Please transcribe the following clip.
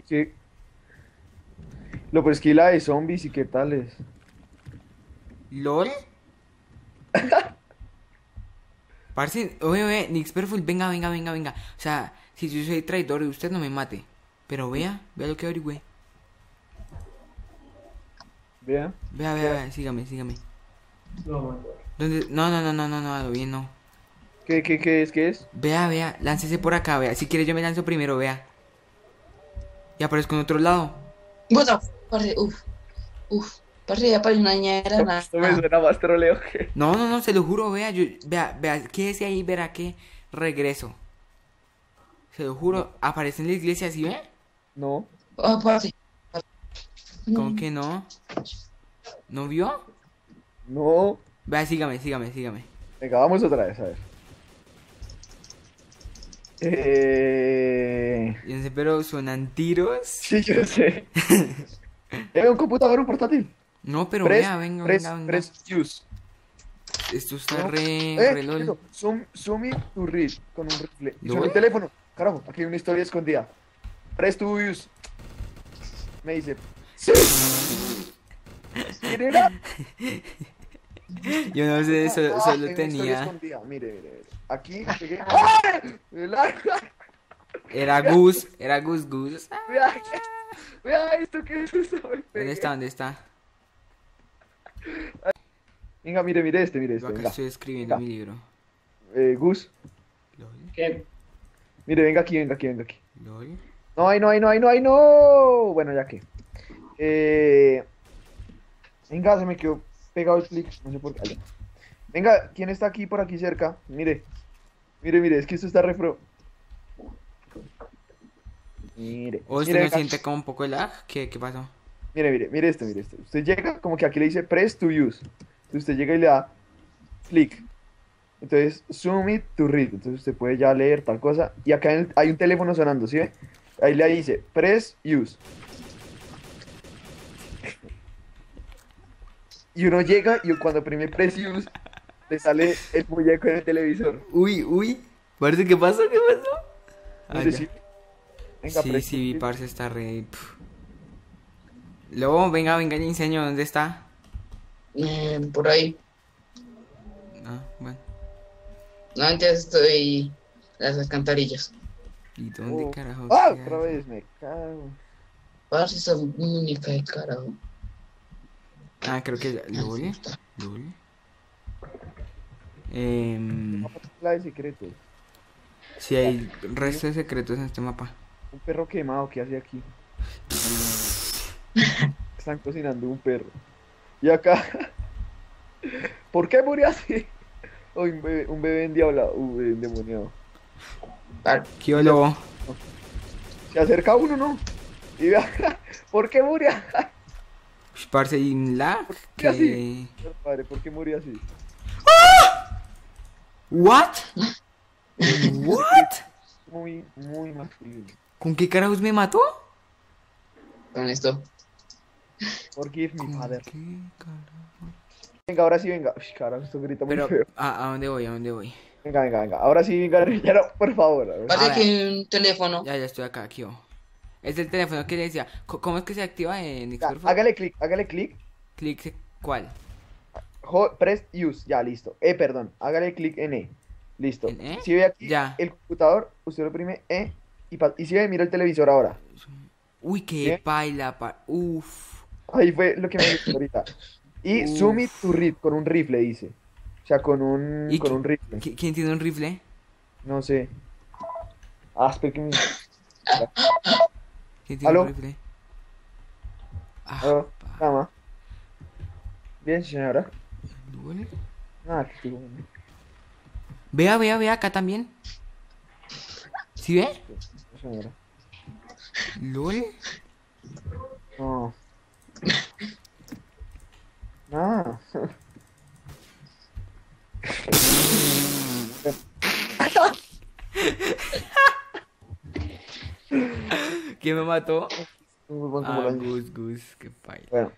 ¿Y qué? Lo que la de zombies y qué tales. ¿LOL? Parce, oye, oye, Nix Perful, venga, venga, venga, venga. O sea, si yo soy traidor y usted no me mate. Pero vea, vea lo que averigüé. Vea. Vea, vea, vea, sígame, sígame. ¿Dónde? No, no, no, no, no, no, a lo bien no. ¿Qué, qué, qué es? ¿Qué es? Vea, vea, láncese por acá, vea. Si quiere yo me lanzo primero, vea. Y aparezco en otro lado. Bueno, parce, uff, uff, parce, ya parece una ñera, nada. Esto me suena más troleo que... No, no, no, se lo juro, vea, yo, vea, vea, quédese ahí, verá que regreso. Se lo juro, aparece en la iglesia, ¿sí ve? No. Ah, parce. ¿Cómo que no? ¿No vio? No. Vea, sígame, sígame, sígame. Venga, vamos otra vez, a ver. Eh... Yo no sé, pero suenan tiros. Sí, yo sé. ¿Era un computador, un portátil? No, pero Press, vea, venga, press, venga, venga. press use. Esto está No. re, Eh, re lol. eso, zoom, zoom in to read con un rifle. Y el teléfono. Carajo, aquí hay una historia escondida. Press to use. Me dice. Sí. ¿Quién era? Yo no sé, solo, ah, solo tenía. Mire, mire, mire. Aquí Era Gus, era Gus Gus. Ah, Vea, vea esto que es ¿Dónde está? ¿Dónde está? Venga, mire, mire este, mire Yo este. acá Venga. estoy escribiendo Venga. mi libro. Eh, Gus, LOL, ¿Qué? mire, venga aquí, venga aquí, venga aquí. LOL. No, ay, no, ay, no, ay, no, ay, no. Bueno, ya que. Eh... Venga, se me quedó pegado el clic. No sé por qué. Venga, ¿quién está aquí por aquí cerca? Mire. Mire, mire, es que esto está refro. Mire. ¿O usted mire, no siente como un poco de lag? ¿Qué, qué pasó? Mire, mire, mire esto, mire esto. Usted llega, como que aquí le dice press to use. Entonces usted llega y le da clic. Entonces, zoom it to read. Entonces usted puede ya leer tal cosa. Y acá el- hay un teléfono sonando, ¿sí ve? Ahí le dice press use. Y uno llega y cuando oprime press use, le sale el muñeco en el televisor. Uy, uy. Parece que pasó, ¿qué pasó? Ah, ya. Venga, sí, sí, parce está re. pf. Luego, venga, venga, le enseño dónde está. Eh, por ahí. Ah, bueno. No, antes estoy las alcantarillas. ¿Y dónde Oh. carajo? Ah, otra vez, me cago. Parce, esa única de carajo. Ah, creo que ya. ¿Lol? ¿Lol? Em, La de secretos. si hay restos de secretos en este mapa. Un perro quemado, ¿qué hace aquí? Están cocinando un perro. Y acá. ¿Por qué murió así? Uy, un bebé, un bebé endiablado. Un bebé endemoniado. ¿Qué lobo? Se acerca uno, ¿no? Y vea. ¿Por qué murió? Parce, y lag. qué Que... así? Padre, ¿por qué murió así? ¿What? ¿What? Muy, muy masculino. ¿Con qué carajos me mató? Con esto. Forgive me, ¿Con father. qué carajo? Venga, ahora sí, venga. Uy, carajo, esto grita muy Pero, feo. ¿a, a dónde voy? ¿A dónde voy? Venga, venga, venga. Ahora sí, venga, Rillero, por favor. ver. que hay un teléfono. Ya, ya estoy acá, aquí. oh. Es el teléfono que le decía. ¿Cómo es que se activa en Xperfo? hágale clic, hágale clic. Clic, ¿cuál? Press use, ya, listo. Eh, perdón, hágale clic en E. Listo. ¿En E? Si ve aquí Ya. el computador, usted lo oprime E y, y si ve, mira el televisor ahora. Uy, qué ¿Qué? paila, pa... Uf. Ahí fue lo que me gustó ahorita. Y Uf. zoom it to read con un rifle, dice. O sea, con un, ¿Y con un rifle. qui- ¿Quién tiene un rifle? No sé. Ah, espera que me... ¿Quién tiene ¿Aló? Ah, Dama. Bien, señora. ¿Lol? Ah, qué. Vea, vea, vea, acá también. ¿Sí ve? Señora. ¿Lol? No. Nada. ¿Quién me mató? Ah, Gus, Gus, qué paila. Bueno,